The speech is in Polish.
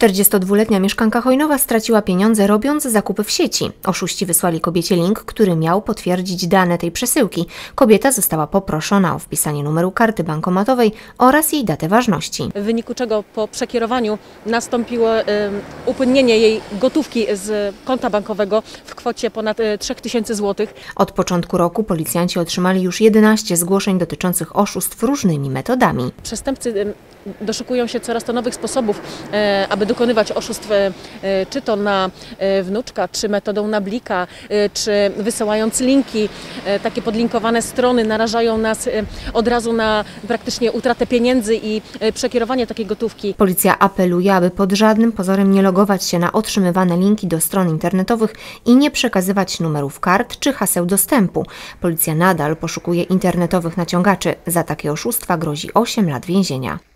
42-letnia mieszkanka Hojnowa straciła pieniądze robiąc zakupy w sieci. Oszuści wysłali kobiecie link, który miał potwierdzić dane tej przesyłki. Kobieta została poproszona o wpisanie numeru karty bankomatowej oraz jej datę ważności. w wyniku czego po przekierowaniu nastąpiło em, upłynnienie jej gotówki z konta bankowego w kwocie ponad e, 3000 zł. Od początku roku policjanci otrzymali już 11 zgłoszeń dotyczących oszustw różnymi metodami. Przestępcy em, doszukują się coraz to nowych sposobów, e, aby dokonywać oszustw, e, czy to na e, wnuczka, czy metodą na blika, e, czy wysyłając linki. Takie podlinkowane strony narażają nas od razu na praktycznie utratę pieniędzy i przekierowanie takiej gotówki. Policja apeluje, aby pod żadnym pozorem nie logować się na otrzymywane linki do stron internetowych i nie przekazywać numerów kart czy haseł dostępu. Policja nadal poszukuje internetowych naciągaczy. Za takie oszustwa grozi 8 lat więzienia.